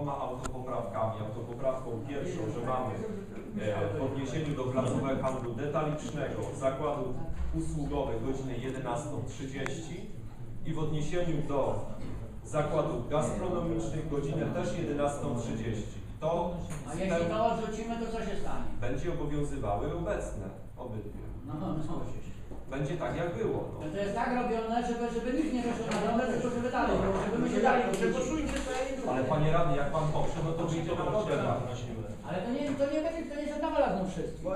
dwoma autopoprawkami. Autopoprawką pierwszą, że mamy e, w odniesieniu do placówek handlu detalicznego, zakładów usługowych godzinę 11.30 i w odniesieniu do zakładów gastronomicznych godzinę też 11.30. To A jeśli to odrzucimy, to co się stanie? będzie obowiązywały obecne obydwie. No, no, no. Będzie tak jak było. No. To jest tak robione, żeby, żeby nikt nie wyszedł na dole, tylko żeby dalej, było, żeby my się dalej Przegłosujcie Ale panie radny, jak pan poprze, no to wyjdzie na rozdzielach. Ale to nie, to nie będzie, to nie zadawala znów wszystkich.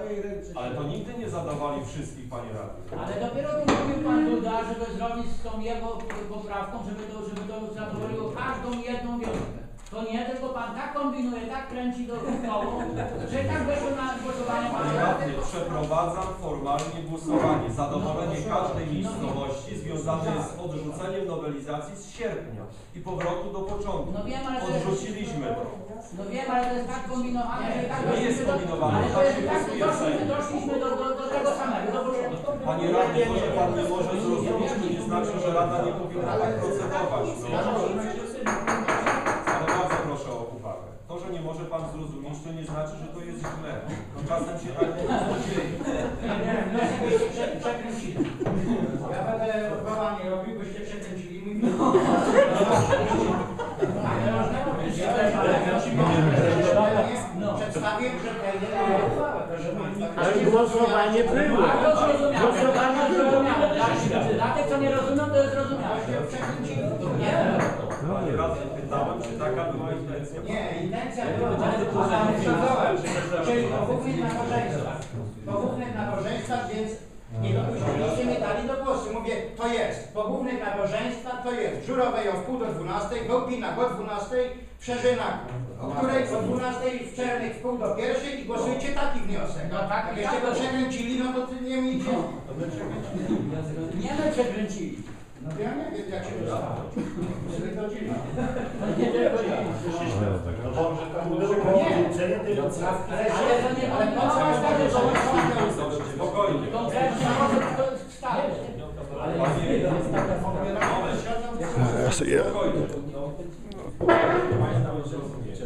Ale to nigdy nie zadawali wszystkich, panie radny. Ale dopiero tu mówił pan Duda, żeby zrobić z tą jego poprawką, żeby to, żeby to zadowoliło każdą jedną wioskę. To nie, tylko pan tak kombinuje, tak kręci do koło, że i tak weszło na głosowanie Panie pana. radny, przeprowadzam formalnie głosowanie. Zadowolenie każdej miejscowości związane jest z odrzuceniem nowelizacji z sierpnia i powrotu do początku. No wiem, ale to jest- Odrzuciliśmy to. No wiem, ale to jest tak kombinowane, że i tak nie jest do- kombinowane, Ale to tak jest się tak, głosuje w doszliśmy, Sejmie. doszliśmy do, do, do tego samego, do początku. Panie radny, to, że pan nie może zrozumieć, to nie znaczy, że rada nie powinna tak procedować. No. Pan zrozumieć, to nie znaczy, że to jest źle. No, czasem się tak dzieje. Ja będę odwołanie robił, byście przekręcili mi Przedstawię uchwałę, proszę Państwa. Ale głosowanie było zrozumiałe. Dla- Dla tych, co nie rozumią, to jest zrozumiałe. Przekręcili. Nie. Panie radny, pytałem, czy taka była intencja. Nie, intencja była ale Czyli pochównych nabożeństwach. Pochównych nabożeństwach, więc nie dopuściliście mnie dali do głosu. Mówię, to jest. Pochównych nabożeństwach to jest. W Żurowej o wpół do 12, w Opinach o 12, w Przeżynach, o której o 12, w Czernych w pół do pierwszej i głosujcie taki wniosek. No tak, jeszcze go przekręcili, no to nie miejcie. Nie my przekręcili. No ja nie wiem, jak się to stało. Nie tylko ja. Ale to nie Ale po co kombinować tak, że to Dobrze, spokojnie. to stać. Panie, spokojnie. No. Państwo zrozumiecie.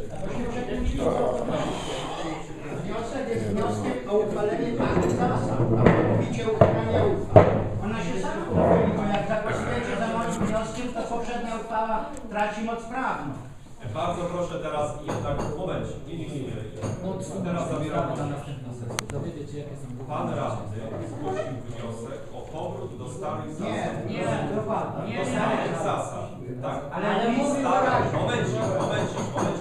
Wniosek jest wnioskiem o uchwalenie takich zasad, a mówicie o uchwaleniu uchwał. Ona się sama uchwali, bo jak zagłosujecie za moim wnioskiem, to traci moc prawną. Bardzo proszę teraz jednak, moment, nie, nie, nie, nie. Teraz zabieram głos. Dowiedzieć się, jakie są Pan radny zgłosił wniosek o powrót do starych Nie, zasad. nie, dokładnie. Do starych zasad. Tak. Ale mówi Stare. wyraźnie. Momencik, momencik, momencik.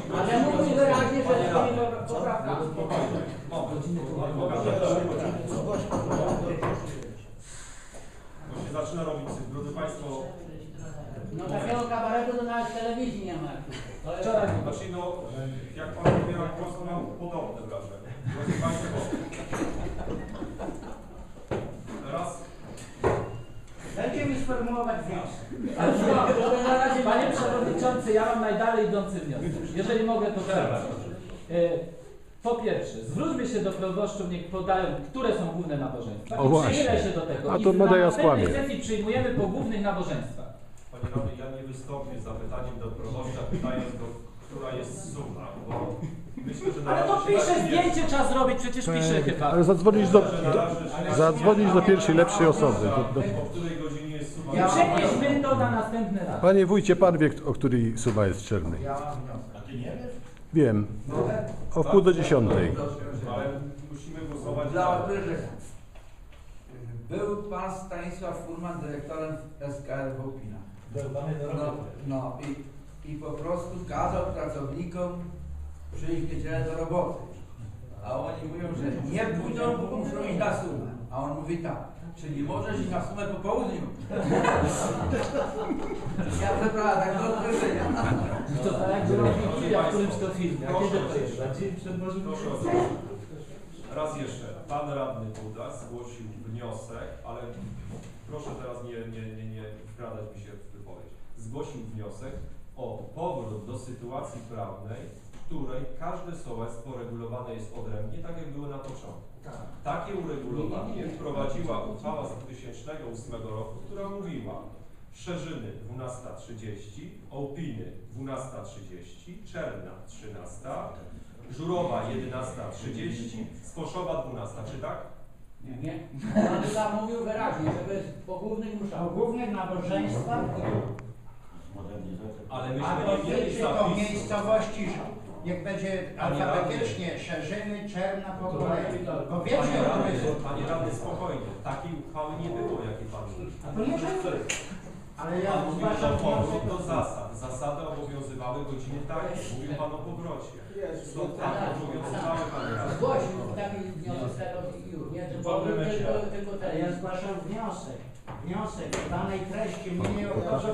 Znaczy no, jak Pan pobiera głos, to mam podobne wrażenie. Drodzy Państwo, teraz Dajcie mi sformułować wniosek. Ale słucham, to na razie, Panie Przewodniczący, ja mam najdalej idący wniosek. Jeżeli mogę, to przerwać. Po pierwsze, zwróćmy się do proboszczów, niech podają, które są główne nabożeństwa. O przychylę się do tego. A I to na następnej skłamie. sesji przyjmujemy po głównych nabożeństwach. Panie Radny, ja nie wystąpię z zapytaniem do proboszcza, pytając go, która jest suma, bo myślę, że Ale to się pisze, tak zdjęcie trzeba zrobić, przecież pisze chyba. Ale zadzwonić do, do, się- zadzwonić do pierwszej, lepszej osoby. Do, do, O której godzinie jest suma? Ja- Przenieśmy to na następny raz. panie wójcie, pan wie, o której suba jest w Czernej. Ja mam wniosek. Wiem. O wpół do dziesiątej. Ale musimy głosować Dla na... odwyżek. Był pan Stanisław Furman dyrektorem SKR w Opinach. No, no i, i po prostu kazał pracownikom przyjść w niedzielę do roboty. A oni mówią, że nie pójdą, bo muszą iść na sumę. A on mówi tak, czyli możesz iść na sumę po południu. ja przepraszam, tak do odwyżenia. To tak jak robi w którymś to filmie. A kiedy to jest? Na dzień przed Raz jeszcze, pan radny Buda zgłosił wniosek, ale proszę teraz nie, nie, nie, nie wkradać mi się w wypowiedź. Zgłosił wniosek o powrót do sytuacji prawnej, w której każde sołectwo regulowane jest odrębnie, tak jak było na początku. Takie uregulowanie wprowadziła uchwała z 2008 roku, która mówiła, Szerzyny 12.30, Ołpiny 12.30, Czerna 13, Żurowa 11.30, Sposzowa 12, czy tak? Nie, nie. Pan mówił wyraźnie, żeby po głównych Po mszach. głównych nabożeństwach, Ale myśmy nie mieli to zapisu. miejscowości, niech będzie Panie alfabetycznie, Szerzyny, Czerna, po kolei. Bo wiecie, Panie o radny, panie radny, spokojnie. Takiej uchwały nie było, jakiej pan mówi. A to nie szanuje. Ale ja Pan mówił zgłaszam o powrót wniosek do zasad. Zasady obowiązywały godziny takie. Mówił pan o powrocie. To tak obowiązywały, panie radny. Zgłosił taki wniosek z tego i już, nie? Że powrót tylko, tylko Ale ja ten. zgłaszam wniosek. Wniosek w danej treści mnie nie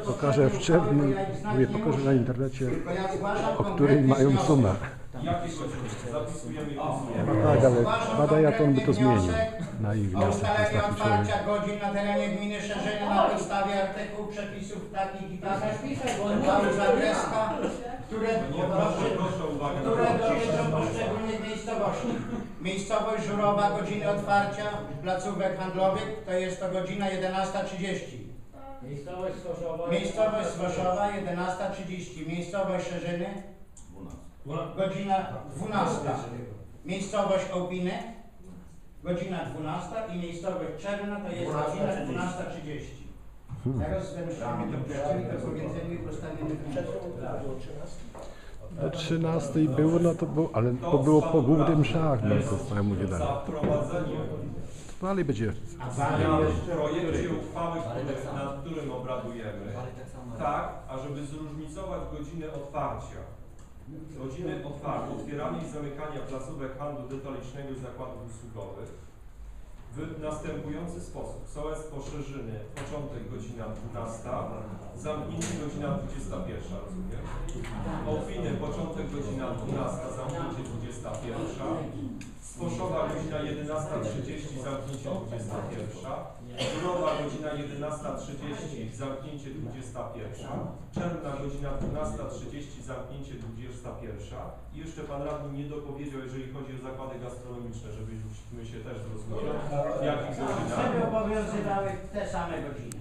Pokażę, w czerwcu, mówię, pokażę na internecie, o której mają wniosek. sumę. Jakie godziny? Zapisujemy i No głosujemy. tak, ale Zgłaszam badaja to on by to zmienił. Na ich O wniosek otwarcia godzin na terenie gminy Szerzenia na podstawie artykułów przepisów takich i Tak, takich. zakreska, które, które miejscowości. Miejscowość Żurowa, godziny otwarcia placówek handlowych, to jest to godzina 11.30. Miejscowość Swoszowa 11.30. Miejscowość Szerzyny godzina 12. Miejscowość Ołpiny godzina 12 i miejscowość Czerna to jest godzina 12.30. Teraz wymyślamy to przeciwnie, to powiedzenie i postawimy Do 13 było, no to było, ale to było po głównym mszach, no to co ja mówię dalej. Za wprowadzenie To dalej. będzie zmian w projekcie uchwały, nad którym obradujemy, tak, ażeby zróżnicować godziny otwarcia. Godziny otwarcia, otwierania i zamykania placówek handlu detalicznego i zakładów usługowych w następujący sposób. Sołec Poszerzyny, początek godzina 12, zamknięcie godzina 21, rozumiem? Opiny, początek godzina 12, zamknięcie 21. Sposzowa godzina 11.30, zamknięcie 21. Żurowa godzina 11.30, zamknięcie 21. Czerna godzina 12.30, zamknięcie 21. I jeszcze pan radny nie dopowiedział, jeżeli chodzi o zakłady gastronomiczne, żebyśmy się też zrozumieli. Jakich godzinach? Żeby obowiązywały te same godziny.